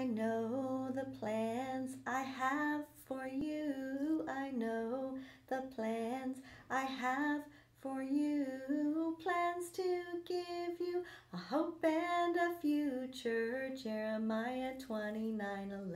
I know the plans I have for you. I know the plans I have for you. Plans to give you a hope and a future. Jeremiah 29 11.